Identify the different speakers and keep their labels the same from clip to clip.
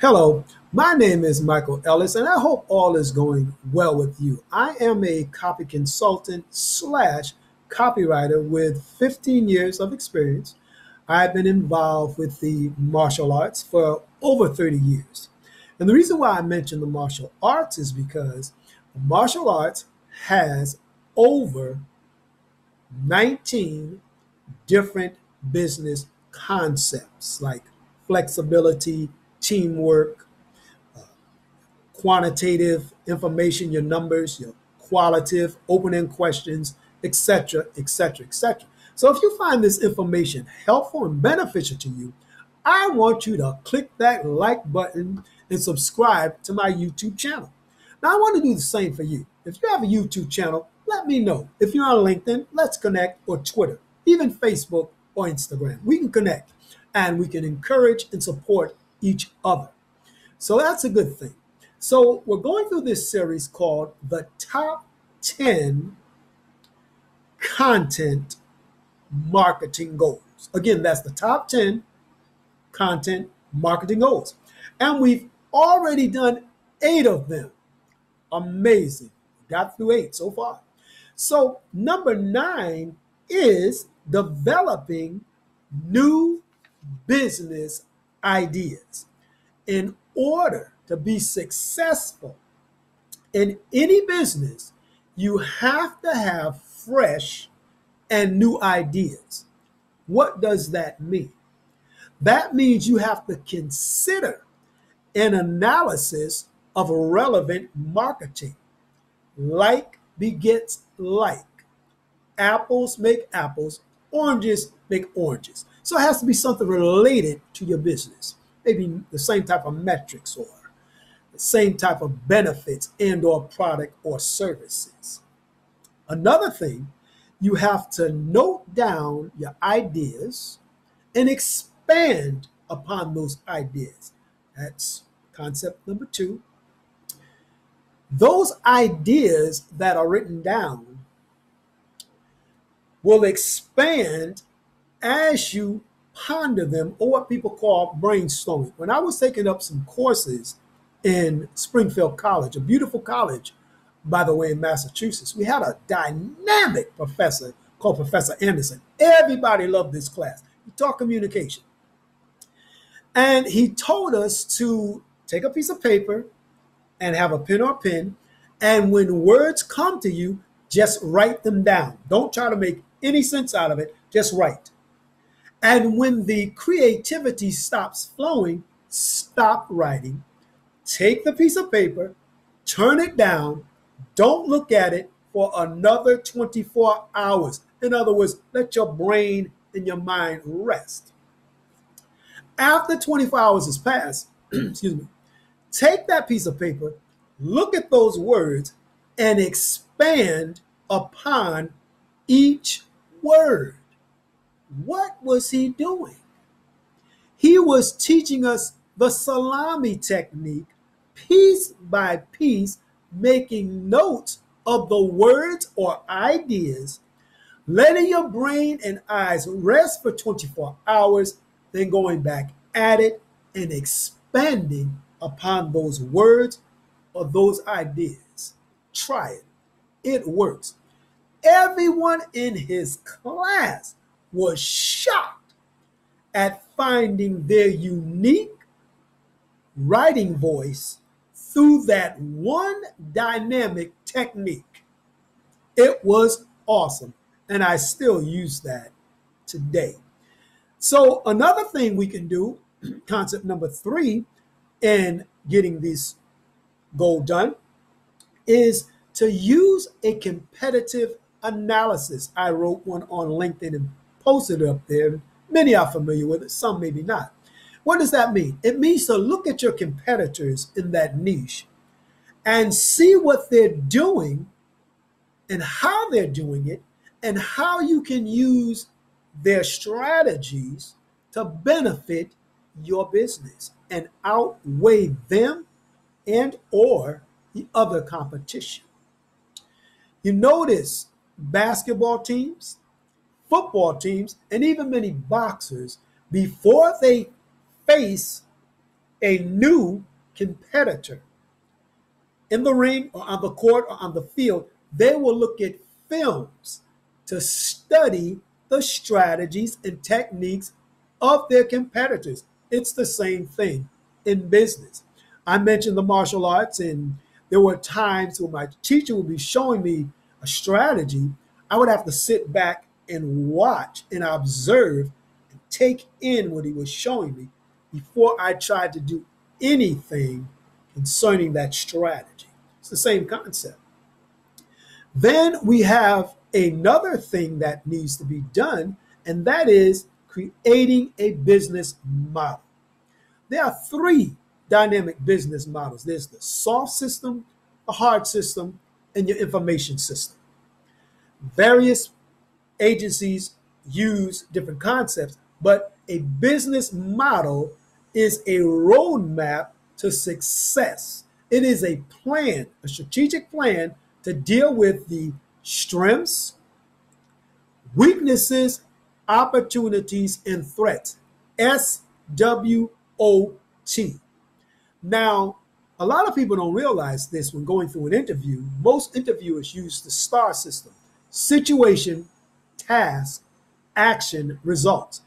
Speaker 1: Hello, my name is Michael Ellis, and I hope all is going well with you. I am a copy consultant slash copywriter with 15 years of experience. I've been involved with the martial arts for over 30 years. And the reason why I mention the martial arts is because martial arts has over 19 different business concepts like flexibility, teamwork, uh, quantitative information, your numbers, your qualitative, open-end questions, etc., etc., etc. So if you find this information helpful and beneficial to you, I want you to click that like button and subscribe to my YouTube channel. Now I want to do the same for you. If you have a YouTube channel, let me know. If you're on LinkedIn, let's connect, or Twitter, even Facebook or Instagram. We can connect and we can encourage and support each other. So that's a good thing. So we're going through this series called The Top 10 Content Marketing Goals. Again, that's the top 10 content marketing goals. And we've already done eight of them. Amazing. Got through eight so far. So, number nine is developing new business ideas. In order to be successful in any business, you have to have fresh and new ideas. What does that mean? That means you have to consider an analysis of relevant marketing. Like begets like. Apples make apples, oranges make oranges. So it has to be something related to your business. Maybe the same type of metrics or the same type of benefits and or product or services. Another thing, you have to note down your ideas and expand upon those ideas. That's concept number two. Those ideas that are written down will expand as you ponder them or what people call brainstorming. When I was taking up some courses in Springfield College, a beautiful college, by the way, in Massachusetts, we had a dynamic professor called Professor Anderson. Everybody loved this class. He taught communication. And he told us to take a piece of paper and have a pen or pen. And when words come to you, just write them down. Don't try to make any sense out of it, just write. And when the creativity stops flowing, stop writing. Take the piece of paper, turn it down, don't look at it for another 24 hours. In other words, let your brain and your mind rest. After 24 hours has passed, excuse me, take that piece of paper, look at those words, and expand upon each word. What was he doing? He was teaching us the salami technique, piece by piece, making notes of the words or ideas, letting your brain and eyes rest for 24 hours, then going back at it and expanding upon those words or those ideas. Try it. It works. Everyone in his class was shocked at finding their unique writing voice through that one dynamic technique. It was awesome. And I still use that today. So, another thing we can do, concept number three, in getting this goal done, is to use a competitive analysis. I wrote one on LinkedIn and posted up there. Many are familiar with it, some maybe not. What does that mean? It means to look at your competitors in that niche and see what they're doing and how they're doing it and how you can use their strategies to benefit your business and outweigh them and or the other competition. You notice basketball teams, football teams, and even many boxers, before they face a new competitor in the ring or on the court or on the field, they will look at films to study the strategies and techniques of their competitors. It's the same thing in business. I mentioned the martial arts, and there were times when my teacher would be showing me a strategy. I would have to sit back and watch and observe and take in what he was showing me before I tried to do anything concerning that strategy. It's the same concept. Then we have another thing that needs to be done, and that is creating a business model. There are three dynamic business models there's the soft system, the hard system, and your information system. Various agencies use different concepts, but a business model is a roadmap to success. It is a plan, a strategic plan to deal with the strengths, weaknesses, opportunities, and threats. S W O T. Now, a lot of people don't realize this when going through an interview. Most interviewers use the STAR system situation, task, action, results.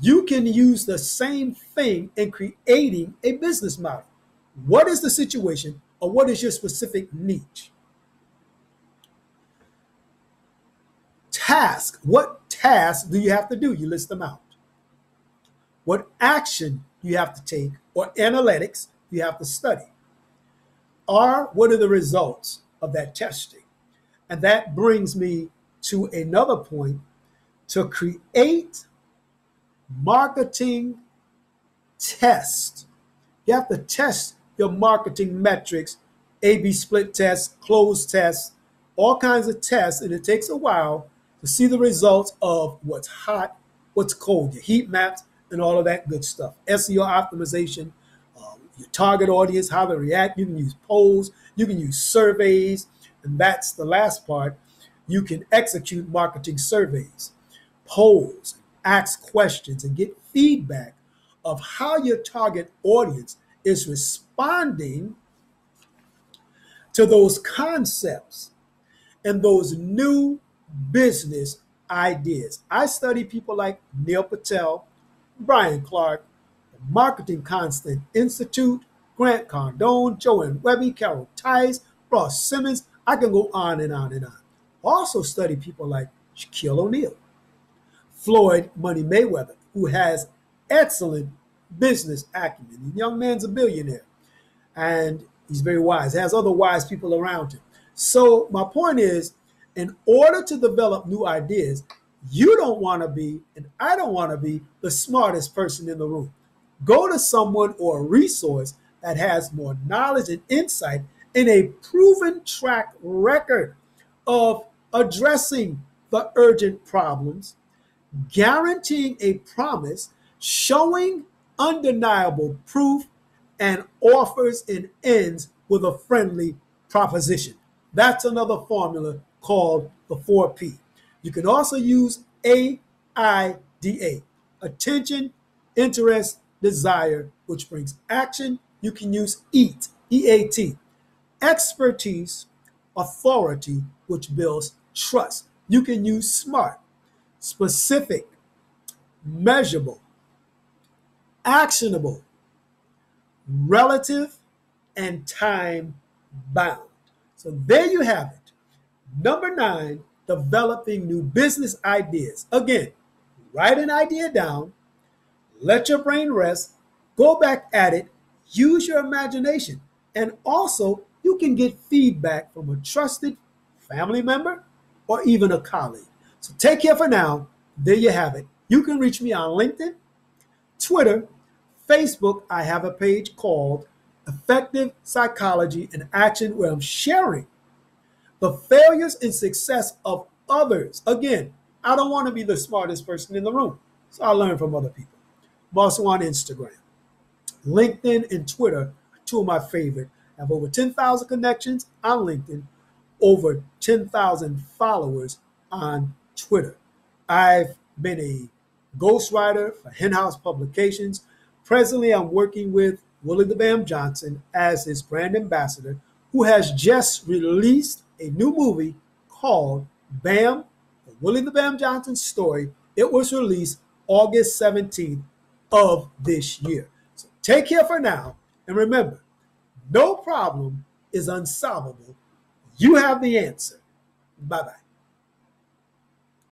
Speaker 1: You can use the same thing in creating a business model. What is the situation or what is your specific niche? Task. What task do you have to do? You list them out. What action you have to take or analytics you have to study. Or what are the results of that testing? And that brings me to another point to create marketing tests. You have to test your marketing metrics, A B split tests, closed tests, all kinds of tests, and it takes a while to see the results of what's hot, what's cold, your heat maps, and all of that good stuff. SEO optimization, uh, your target audience, how they react. You can use polls, you can use surveys, and that's the last part. You can execute marketing surveys, polls, ask questions, and get feedback of how your target audience is responding to those concepts and those new business ideas. I study people like Neil Patel, Brian Clark, the Marketing Constant Institute, Grant Cardone, Joanna Wiebe, Carol Tice, Ross Simmonds. I can go on and on and on. Also study people like Shaquille O'Neal, Floyd Money Mayweather, who has excellent business acumen. The young man's a billionaire and he's very wise, has other wise people around him. So, my point is in order to develop new ideas, you don't want to be, and I don't want to be, the smartest person in the room. Go to someone or a resource that has more knowledge and insight and a proven track record of addressing the urgent problems, guaranteeing a promise, showing undeniable proof, and offers and ends with a friendly proposition. That's another formula called the 4P. You can also use AIDA attention, interest, desire, which brings action. You can use EAT, EAT, expertise, authority, which builds trust. You can use SMART, specific, measurable, actionable, relative, and time bound. So there you have it. Number nine, developing new business ideas. Again, write an idea down, let your brain rest, go back at it, use your imagination, and also you can get feedback from a trusted family member or even a colleague. So take care for now. There you have it. You can reach me on LinkedIn, Twitter, Facebook. I have a page called Effective Psychology in Action where I'm sharing the failures and success of others. Again, I don't want to be the smartest person in the room, so I learn from other people. I'm also on Instagram, LinkedIn, and Twitter two of my favorite. I have over 10,000 connections on LinkedIn, over 10,000 followers on Twitter. I've been a ghostwriter for Henhouse Publications. Presently, I'm working with Willie the Bam Johnson as his brand ambassador, who has just released a new movie called Bam, the Willie the Bam Johnson story. It was released August 17th of this year. So take care for now. And remember, no problem is unsolvable. You have the answer. Bye bye.